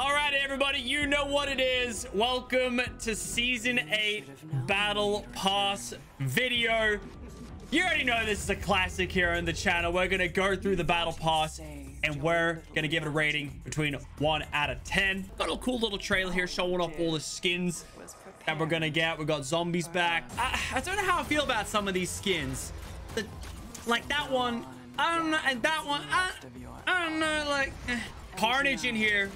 All right, everybody, you know what it is. Welcome to Season 8 Battle Pass video. You already know this is a classic here on the channel. We're going to go through the Battle Pass and we're going to give it a rating between 1 out of 10. Got a cool little trailer here showing off all the skins that we're going to get. We got zombies back. I, I don't know how I feel about some of these skins. The, like that one, I don't know. And that one, I, I don't know. Like, eh. Carnage in here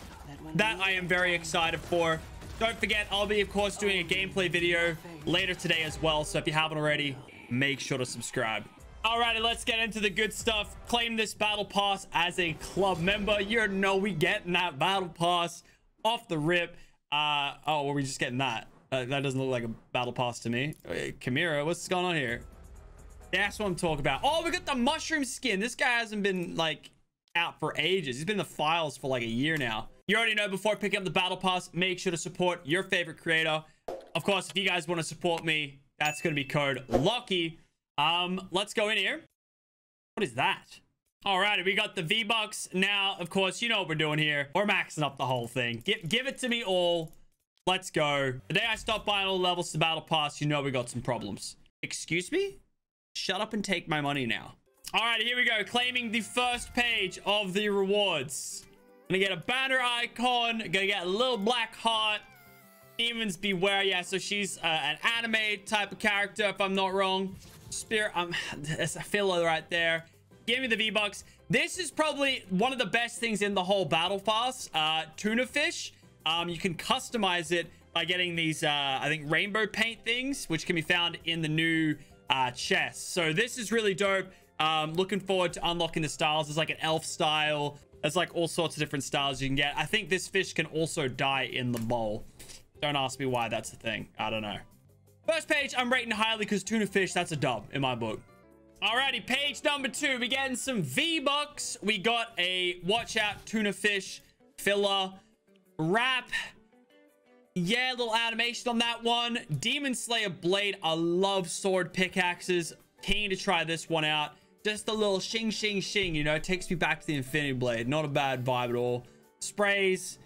that I am very excited for. Don't forget, I'll be, of course, doing a gameplay video later today as well. So if you haven't already, make sure to subscribe. Alrighty, let's get into the good stuff. Claim this battle pass as a club member. You know we getting that battle pass off the rip. Uh, oh, were we just getting that? Uh, that doesn't look like a battle pass to me. Wait, what's going on here? That's what I'm talking about. Oh, we got the mushroom skin. This guy hasn't been like out for ages. He's been in the files for like a year now. You already know before picking up the battle pass, make sure to support your favorite creator. Of course, if you guys want to support me, that's going to be code LACHY. Um, let's go in here. What is that? Alrighty, we got the V-Bucks. Now, of course, you know what we're doing here. We're maxing up the whole thing. Give, give it to me all. Let's go. The day I stop buying all levels to Battle Pass, you know we got some problems. Excuse me? Shut up and take my money now. All right, here we go. Claiming the first page of the rewards. Gonna get a banner icon. Gonna get a little black heart. Demons beware. Yeah, so she's uh, an anime type of character, if I'm not wrong. Spirit, um, there's a filler right there. Give me the V-Bucks. This is probably one of the best things in the whole Battle Pass. Uh, Toona Fish. Um, you can customize it by getting these, uh, I think, rainbow paint things, which can be found in the new uh, chest. So this is really dope. Um, looking forward to unlocking the styles. There's like an elf style. There's like all sorts of different styles you can get. I think this fish can also die in the bowl. Don't ask me why that's the thing. I don't know. First page, I'm rating highly because Toona Fish, that's a dub in my book. Alrighty, page number two. We getting some V-Bucks. We got a watch out Toona Fish filler wrap. Yeah, little animation on that one. Demon Slayer Blade. I love sword pickaxes. Keen to try this one out. Just a little shing, shing, shing, you know, takes me back to the Infinity Blade. Not a bad vibe at all. Sprays,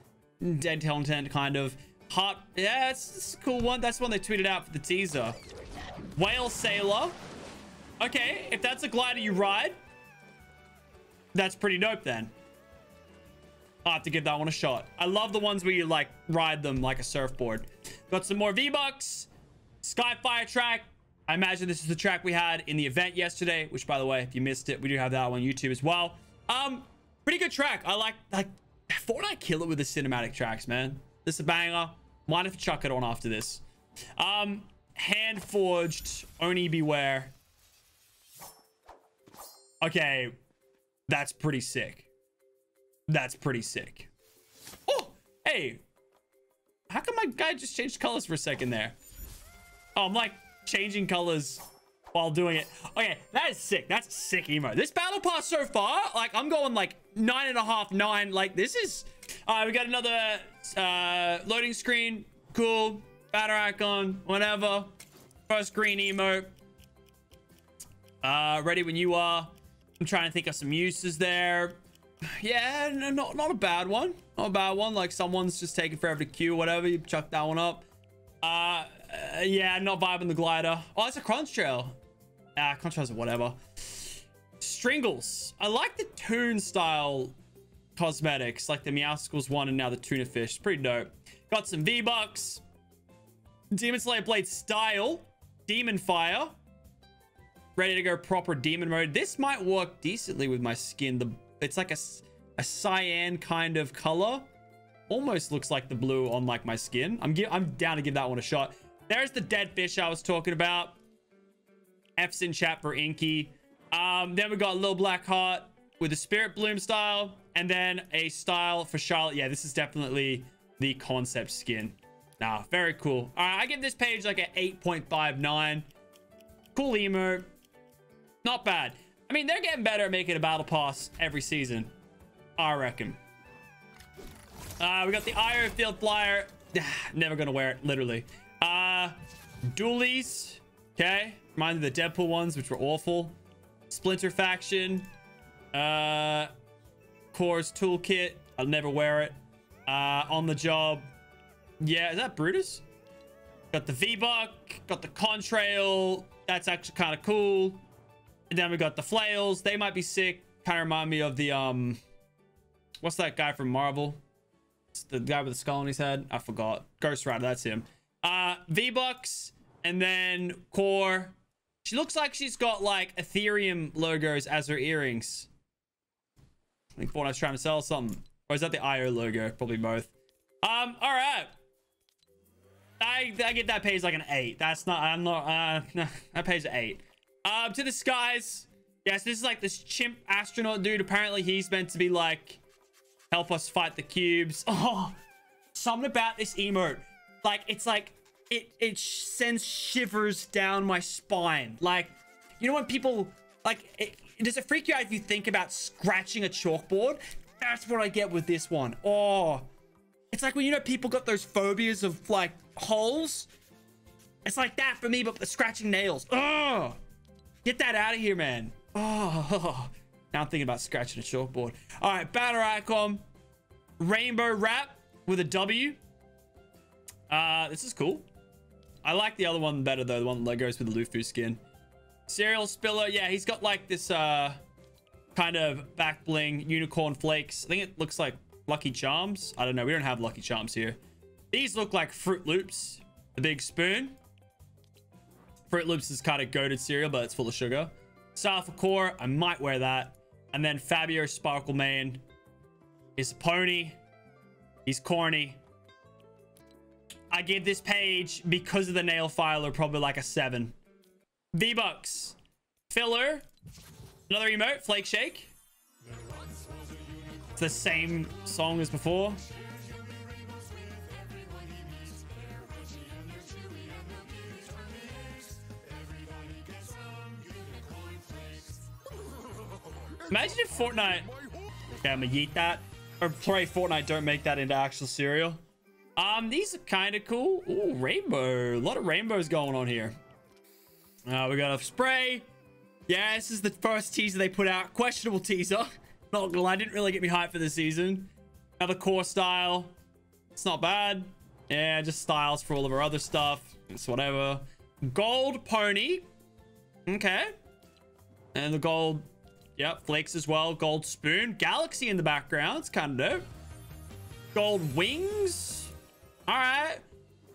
dead content, kind of. Hot, yeah, it's, a cool one. That's one they tweeted out for the teaser. Whale Sailor. Okay, if that's a glider you ride, that's pretty dope then. I'll have to give that one a shot. I love the ones where you like ride them like a surfboard. Got some more V-Bucks. Skyfire track. I imagine this is the track we had in the event yesterday, which by the way, if you missed it, we do have that on YouTube as well. Um, pretty good track. I like, like, Fortnite kill it with the cinematic tracks, man. This is a banger. Might have to chuck it on after this. Um, hand forged, Oni beware. Okay, that's pretty sick. That's pretty sick. Oh, hey. How come my guy just changed colors for a second there? Oh, I'm like, changing colors while doing it. Okay, that is sick. That's sick emo. This battle pass so far, like I'm going like nine and a half, nine. Like this is, all right, we got another uh, loading screen. Cool. Batter icon, whatever. First green emo. Uh, ready when you are. I'm trying to think of some uses there. Yeah, no, not, not a bad one. Not a bad one. Like someone's just taking forever to queue, whatever. You chuck that one up. Uh, uh, yeah, not vibing the glider. Oh, it's a crunch trail. Ah, crunch trails whatever. Stringles. I like the toon style cosmetics, like the Meowscles one and now the Toona Fish. pretty dope. Got some V-Bucks. Demon Slayer Blade style. Demon Fire. Ready to go proper demon mode. This might work decently with my skin. The It's like a, a cyan kind of color. Almost looks like the blue on like my skin. I'm, I'm down to give that one a shot. There's the dead fish I was talking about. F's in chat for Inky. Um, then we got little black heart with a spirit bloom style. And then a style for Charlotte. Yeah, this is definitely the concept skin. Nah, very cool. All right, I give this page like an 8.59. Cool emo. Not bad. I mean, they're getting better at making a battle pass every season. I reckon. Uh, we got the Iron Field Flyer. Never gonna wear it, literally. Uh, Dualies. Okay. Of the Deadpool ones, which were awful. Splinter Faction. Uh, Kor's Toolkit. I'll never wear it. Uh, on the job. Yeah, is that Brutus? Got the V-Buck, got the Contrail. That's actually kind of cool. And then we got the Flails. They might be sick. Kind of remind me of the, um... What's that guy from Marvel? The guy with the skull on his head. I forgot. Ghost Rider, that's him. Uh, V-Bucks. And then Kor. She looks like she's got, like, Ethereum logos as her earrings. I think Fortnite's trying to sell something. Or is that the IO logo? Probably both. Um, all right. I, I get that pays like an eight. That's not, I'm not, uh, no, that pays an eight. Um, to the skies. Yes, this is like this chimp astronaut dude. Apparently he's meant to be like, help us fight the cubes. Oh, something about this emote. Like, it's like, it, it sends shivers down my spine. Like, you know when people, like, it, does it freak you out if you think about scratching a chalkboard? That's what I get with this one. Oh, it's like when you know people got those phobias of like holes. It's like that for me, but the scratching nails. Oh, get that out of here, man. Oh, now I'm thinking about scratching a chalkboard. All right, banner icon, rainbow wrap with a W. Uh, this is cool. I like the other one better though, the one that goes with the Lufu skin. Cereal spiller, yeah, he's got like this uh kind of back bling unicorn flakes. I think it looks like Lucky Charms. I don't know. We don't have Lucky Charms here. These look like Fruit Loops. The big spoon. Fruit Loops is kind of goaded cereal, but it's full of sugar. Sulfur Core. I might wear that. And then Fabio Sparkle Mane is a pony. He's corny. I give this page, because of the nail filer, probably like a 7. V-Bucks. Filler. Another emote, Flake Shake. It's the same song as before. Imagine if Fortnite... Okay, I'm gonna yeet that. Or pray Fortnite don't make that into actual cereal. Um, these are kind of cool. Ooh, rainbow. A lot of rainbows going on here. Uh, we got a spray. Yeah, this is the first teaser they put out. Questionable teaser. Not gonna lie, didn't really get me hyped for the season. Another Kor style. It's not bad. Yeah, just styles for all of our other stuff. It's whatever. Gold pony. Okay. And the gold, yep, flakes as well. Gold spoon. Galaxy in the background. It's kind of dope. Gold wings. All right.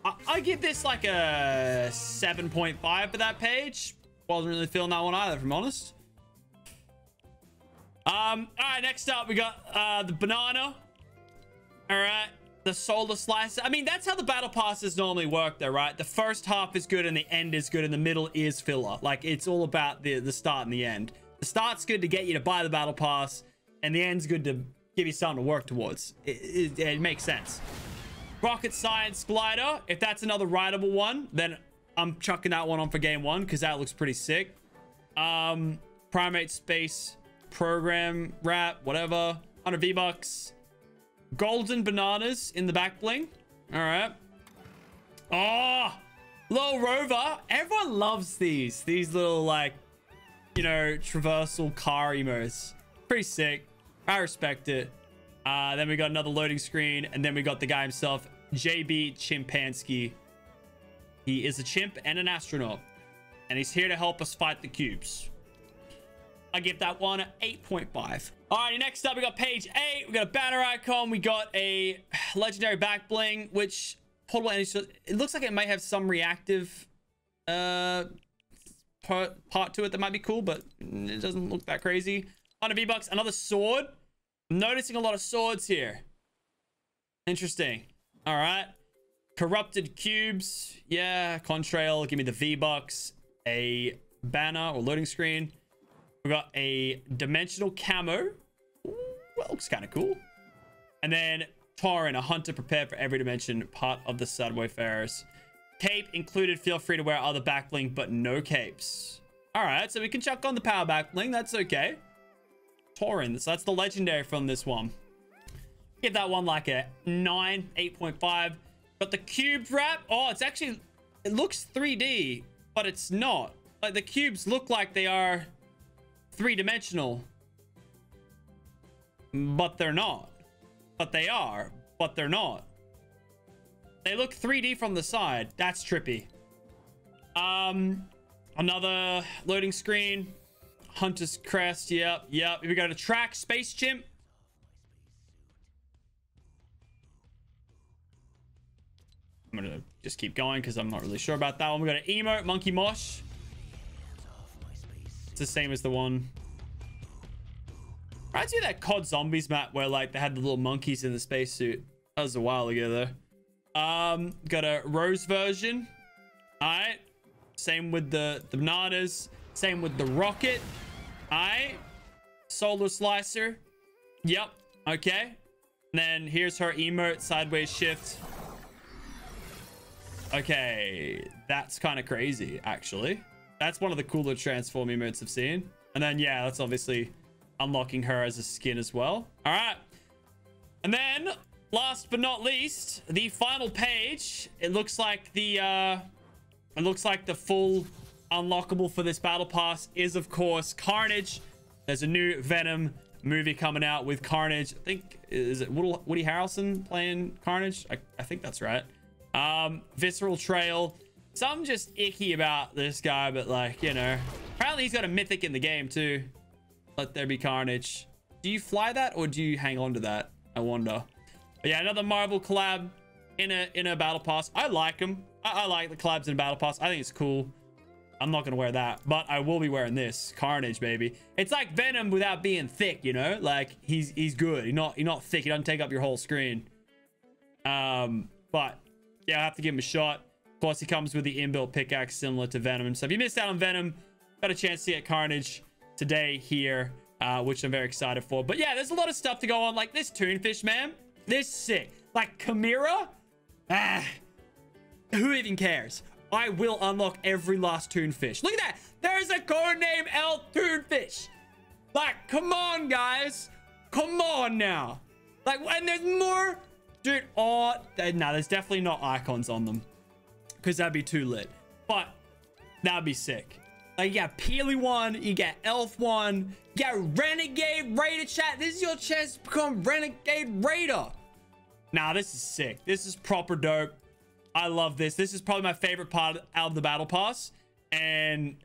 I, I give this like a 7.5 for that page. Wasn't really feeling that one either, if I'm honest. Um, all right, next up, we got uh, the banana. All right, the solar slicer. I mean, that's how the battle passes normally work, though, right? The first half is good and the end is good and the middle is filler. Like, it's all about the, the start and the end. The start's good to get you to buy the battle pass, and the end's good to give you something to work towards. It, it, it makes sense. Rocket Science Glider. If that's another rideable one, then I'm chucking that one on for game one because that looks pretty sick. Um, Primate Space Program Wrap, whatever. 100 V-Bucks. Golden Bananas in the back bling. All right. Oh, little rover. Everyone loves these. These little, like, you know, traversal car emotes. Pretty sick. I respect it. Uh, then we got another loading screen. And then we got the guy himself, JB Chimpanski. He is a chimp and an astronaut. And he's here to help us fight the cubes. I give that one an 8.5. Alrighty, next up, we got page 8. We got a banner icon. We got a legendary back bling, which portable energy. It looks like it might have some reactive uh part, part to it that might be cool, but it doesn't look that crazy. 100 V-Bucks, another sword. Noticing a lot of swords here. Interesting. All right. Corrupted cubes. Yeah. Contrail. Give me the V-Bucks. A banner or loading screen. We got a dimensional camo. Ooh, that looks kind of cool. And then Torin, a hunter prepared for every dimension, part of the Subway Ferris. Cape included. Feel free to wear other back bling, but no capes. All right, so we can chuck on the power back bling. That's okay. Torin, so that's the legendary from this one. Give that one like a 9, 8.5. But the cube wrap, oh, it's actually, it looks 3D, but it's not. Like the cubes look like they are three-dimensional, but they're not. But they are. but they're not. They look 3D from the side. That's trippy. Um, another loading screen. Hunter's Crest. Yep, yep. We got a track. Space Chimp. I'm gonna just keep going because I'm not really sure about that one. We got an emote, Monkey Mosh. It's the same as the one. I see that COD Zombies map where like they had the little monkeys in the spacesuit. That was a while ago though. Um, got a Rose version. All right. Same with the, the bananas. Same with the rocket. Right. Solar slicer. Yep. Okay. And then here's her emote sideways shift. Okay, that's kind of crazy, actually. That's one of the cooler transform emotes I've seen. And then, yeah, that's obviously unlocking her as a skin as well. All right. And then, last but not least, the final page. It looks like the, uh, it looks like the full unlockable for this battle pass is, of course, Carnage. There's a new Venom movie coming out with Carnage. I think, is it Woody Harrelson playing Carnage? I, I think that's right. Um, Visceral Trail. So I'm just icky about this guy, but like, you know. Apparently he's got a mythic in the game too. Let there be carnage. Do you fly that or do you hang on to that? I wonder. But yeah, another Marvel collab in a in a battle pass. I like them. I, I like the collabs in battle pass. I think it's cool. I'm not gonna wear that, but I will be wearing this Carnage, baby. It's like Venom without being thick, you know. Like he's he's good. He's not he's not thick. He doesn't take up your whole screen. Um, but yeah, I have to give him a shot. Of course, he comes with the inbuilt pickaxe similar to Venom. So if you missed out on Venom, got a chance to get Carnage today here, uh, which I'm very excited for. But yeah, there's a lot of stuff to go on. Like this Toonfish, man. This sick. Like Chimera? Ah, who even cares? I will unlock every last Toonfish. Look at that. There's a code name L Toonfish. Like, come on, guys. Come on now. Like, and there's more Dude, oh, no, there's definitely not icons on them. Because that'd be too lit. But that'd be sick. Like, you got Peely one, you got Elf one, you got Renegade Raider chat. This is your chance to become Renegade Raider. Nah, this is sick. This is proper dope. I love this. This is probably my favorite part out of the Battle Pass. And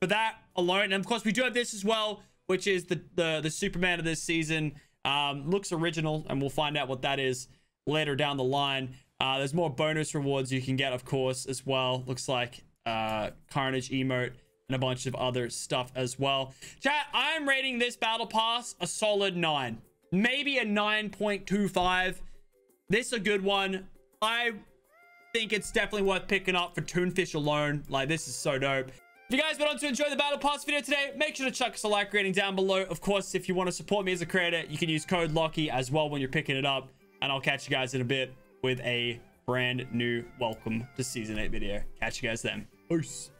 for that alone, and of course, we do have this as well, which is the, the, the Superman of this season. Um, looks original, and we'll find out what that is later down the line. Uh, there's more bonus rewards you can get, of course, as well. Looks like uh, Carnage emote and a bunch of other stuff as well. Chat, I'm rating this battle pass a solid 9. Maybe a 9.25. This is a good one. I think it's definitely worth picking up for Toonfish alone. Like, this is so dope. If you guys went on to enjoy the Battle Pass video today, make sure to chuck us a like rating down below. Of course, if you want to support me as a creator, you can use code LACHY as well when you're picking it up. And I'll catch you guys in a bit with a brand new welcome to season 8 video. Catch you guys then. Peace.